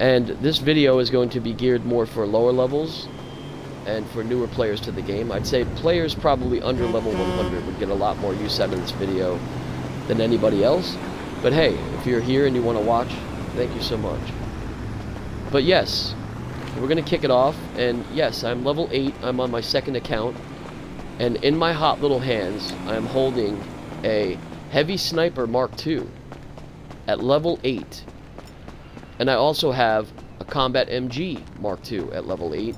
And this video is going to be geared more for lower levels and for newer players to the game. I'd say players probably under level 100 would get a lot more use out of this video than anybody else. But hey, if you're here and you want to watch, thank you so much. But yes, we're going to kick it off. And yes, I'm level 8. I'm on my second account. And in my hot little hands, I am holding a Heavy Sniper Mark II at level 8. And I also have a Combat MG Mark II at level 8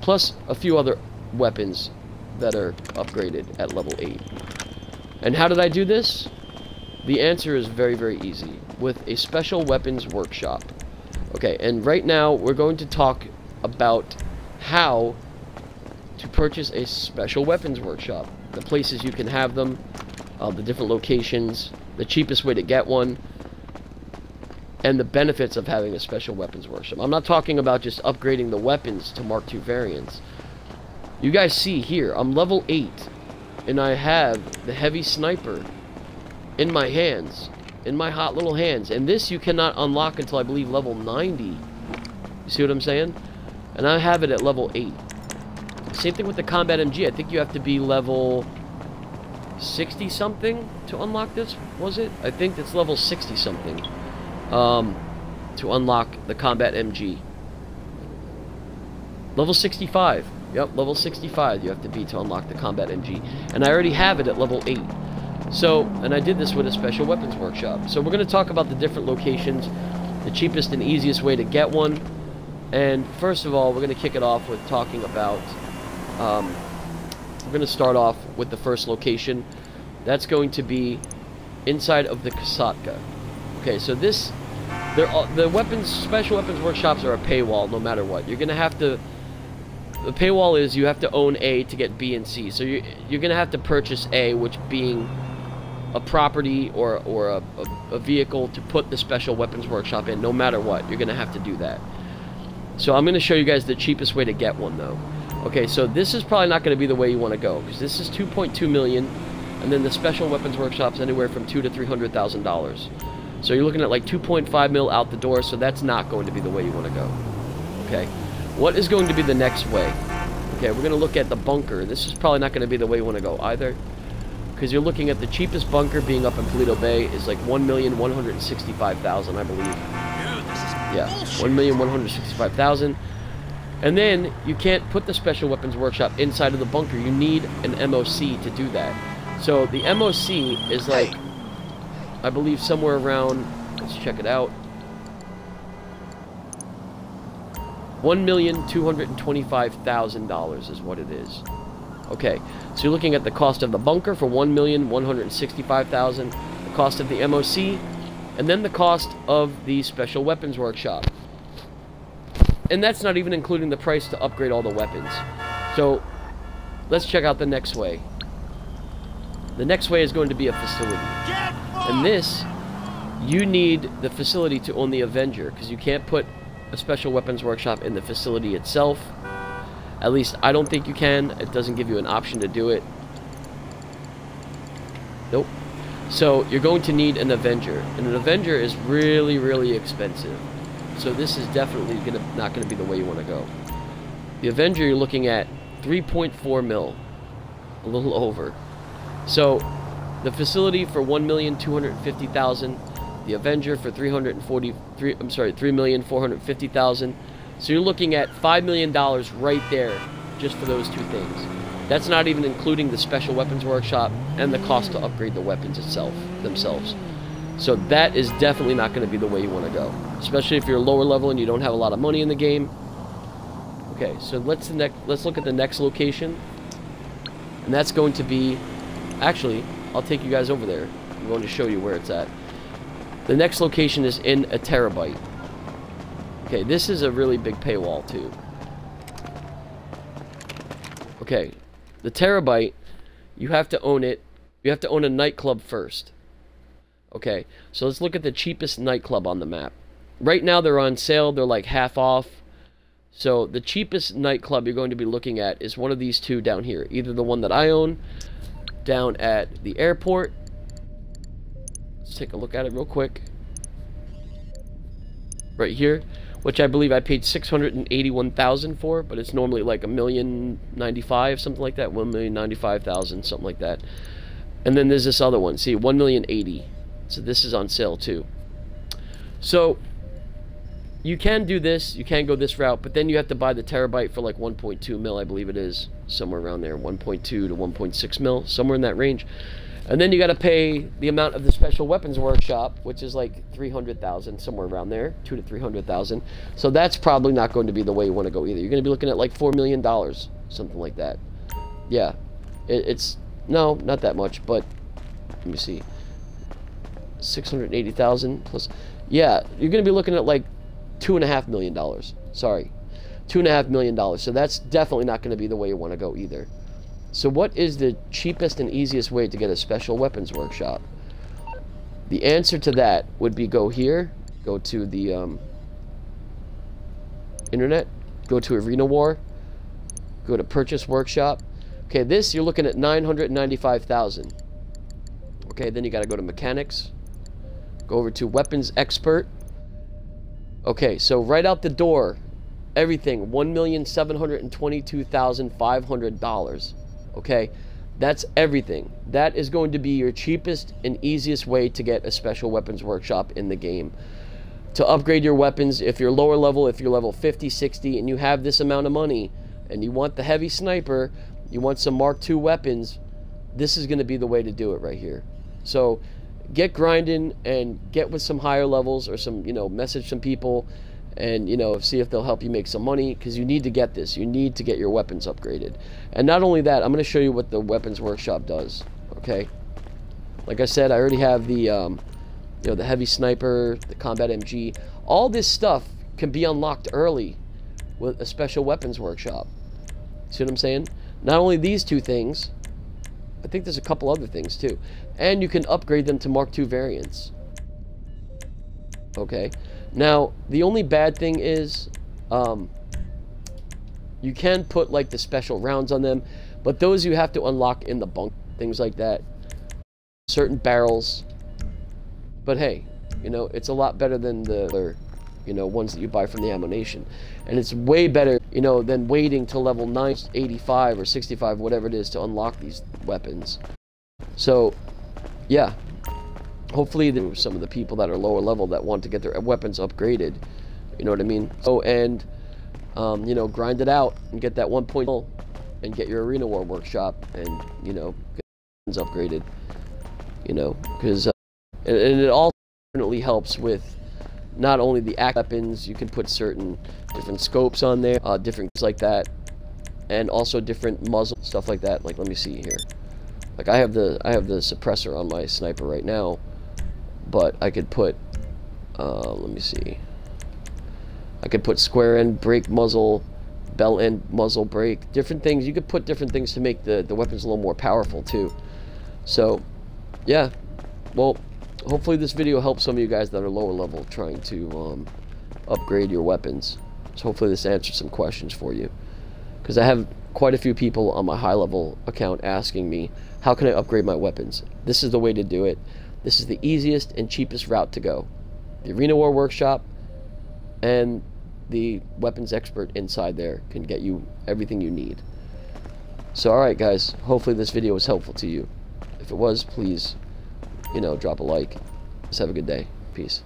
plus a few other weapons that are upgraded at level 8. And how did I do this? The answer is very, very easy, with a special weapons workshop. Okay, and right now we're going to talk about how to purchase a special weapons workshop. The places you can have them, uh, the different locations, the cheapest way to get one, and the benefits of having a special weapons workshop. I'm not talking about just upgrading the weapons to Mark II variants. You guys see here, I'm level 8, and I have the heavy sniper in my hands, in my hot little hands, and this you cannot unlock until I believe level 90. You see what I'm saying? And I have it at level 8. Same thing with the Combat MG. I think you have to be level 60 something to unlock this, was it? I think it's level 60 something um, to unlock the Combat MG. Level 65. Yep, level 65 you have to be to unlock the Combat MG. And I already have it at level 8. So, and I did this with a Special Weapons Workshop. So we're going to talk about the different locations, the cheapest and easiest way to get one. And first of all, we're going to kick it off with talking about... Um, we're going to start off with the first location. That's going to be inside of the Kosatka. Okay, so this, the weapons, special weapons workshops are a paywall no matter what. You're gonna have to, the paywall is you have to own A to get B and C. So you're, you're gonna have to purchase A, which being a property or, or a, a, a vehicle to put the special weapons workshop in no matter what. You're gonna have to do that. So I'm gonna show you guys the cheapest way to get one though. Okay, so this is probably not gonna be the way you wanna go because this is 2.2 million and then the special weapons workshops anywhere from two to three hundred thousand dollars. So you're looking at like 2.5 mil out the door, so that's not going to be the way you want to go. Okay. What is going to be the next way? Okay, we're going to look at the bunker. This is probably not going to be the way you want to go either. Because you're looking at the cheapest bunker being up in Paleto Bay is like 1,165,000, I believe. Yeah, 1,165,000. And then you can't put the Special Weapons Workshop inside of the bunker. You need an MOC to do that. So the MOC is like I believe somewhere around, let's check it out, $1,225,000 is what it is. Okay, so you're looking at the cost of the bunker for 1,165,000, the cost of the MOC, and then the cost of the Special Weapons Workshop. And that's not even including the price to upgrade all the weapons. So, let's check out the next way. The next way is going to be a facility. And this, you need the facility to own the Avenger, because you can't put a special weapons workshop in the facility itself. At least, I don't think you can. It doesn't give you an option to do it. Nope. So, you're going to need an Avenger. And an Avenger is really, really expensive. So this is definitely gonna not going to be the way you want to go. The Avenger, you're looking at 3.4 mil. A little over. So, the facility for 1,250,000, the Avenger for 343 I'm sorry, 3,450,000. So you're looking at 5 million dollars right there just for those two things. That's not even including the special weapons workshop and the cost to upgrade the weapons itself themselves. So that is definitely not going to be the way you want to go, especially if you're lower level and you don't have a lot of money in the game. Okay, so let's let's look at the next location. And that's going to be actually I'll take you guys over there. I'm going to show you where it's at. The next location is in a Terrorbyte. Okay, this is a really big paywall too. Okay, the Terrorbyte, you have to own it. You have to own a nightclub first. Okay, so let's look at the cheapest nightclub on the map. Right now they're on sale. They're like half off. So the cheapest nightclub you're going to be looking at is one of these two down here. Either the one that I own, down at the airport. Let's take a look at it real quick. right here, which I believe I paid 681,000 for, but it's normally like a million ninety-five, something like that, one million ninety-five thousand, something like that. And then there's this other one. See, one million eighty. So this is on sale too. So you can do this, you can go this route, but then you have to buy the Terrorbyte for like 1.2 mil, I believe it is, somewhere around there, 1.2 to 1.6 mil, somewhere in that range. And then you got to pay the amount of the special weapons workshop, which is like 300,000, somewhere around there, two to 300,000. So that's probably not going to be the way you want to go either. You're going to be looking at like $4 million, something like that. Yeah, it, it's, no, not that much, but let me see. 680,000 plus, yeah, you're going to be looking at like two and a half million dollars. Sorry, two and a half million dollars. So that's definitely not going to be the way you want to go either. So what is the cheapest and easiest way to get a special weapons workshop? The answer to that would be go here, go to the um, internet, go to Arena War, go to purchase workshop. Okay, this you're looking at 995,000. Okay, then you got to go to mechanics, go over to weapons expert, Okay, so right out the door, everything $1,722,500. Okay, that's everything. That is going to be your cheapest and easiest way to get a special weapons workshop in the game. To upgrade your weapons, if you're lower level, if you're level 50, 60, and you have this amount of money, and you want the heavy sniper, you want some Mark II weapons, this is going to be the way to do it right here. So get grinding and get with some higher levels or some you know message some people and you know see if they'll help you make some money because you need to get this. You need to get your weapons upgraded. And not only that i'm going to show you what the weapons workshop does okay? Like i said i already have the um, you know the heavy sniper the combat mg all this stuff can be unlocked early with a special weapons workshop. See what i'm saying? Not only these two things I think there's a couple other things too. And you can upgrade them to Mark II variants. Okay. Now, the only bad thing is, um, you can put like the special rounds on them, but those you have to unlock in the bunk, things like that. Certain barrels. But hey, you know, it's a lot better than the other, you know, ones that you buy from the ammunition. And it's way better, you know, than waiting to level 985 or 65, whatever it is, to unlock these weapons. So, yeah. Hopefully, there's some of the people that are lower level that want to get their weapons upgraded. You know what I mean? So, and, um, you know, grind it out and get that 1.0 and get your Arena War workshop and, you know, get upgraded. You know, because, uh, and, and it all definitely helps with not only the weapons, you can put certain different scopes on there, uh, different things like that, and also different muzzle stuff like that. Like, let me see here. Like, I have the I have the suppressor on my sniper right now, but I could put, uh, let me see. I could put square end brake muzzle, bell end muzzle brake, different things. You could put different things to make the the weapons a little more powerful too. So, yeah. Well, hopefully this video helps some of you guys that are lower level trying to um, upgrade your weapons. So hopefully this answers some questions for you. Because I have quite a few people on my high level account asking me, how can I upgrade my weapons? This is the way to do it. This is the easiest and cheapest route to go. The Arena War Workshop and the weapons expert inside there can get you everything you need. So alright guys, hopefully this video was helpful to you. If it was, please you know, drop a like. Just have a good day. Peace.